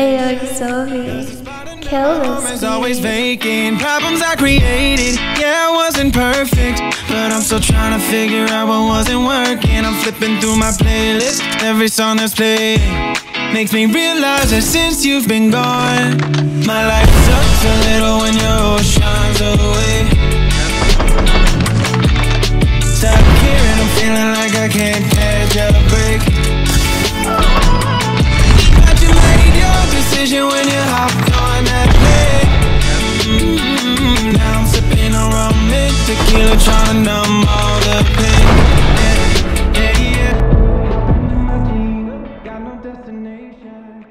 Ayo, Xovi. Kill this. Is always vacant. Problems I created. Yeah, I wasn't perfect. But I'm still trying to figure out what wasn't working. I'm flipping through my playlist. Every song that's played makes me realize that since you've been gone, my life sucks a little when your ocean's away. Stop caring, I'm feeling like I can't. healer trying to numb all the pain yeah, yeah, yeah. Got no destination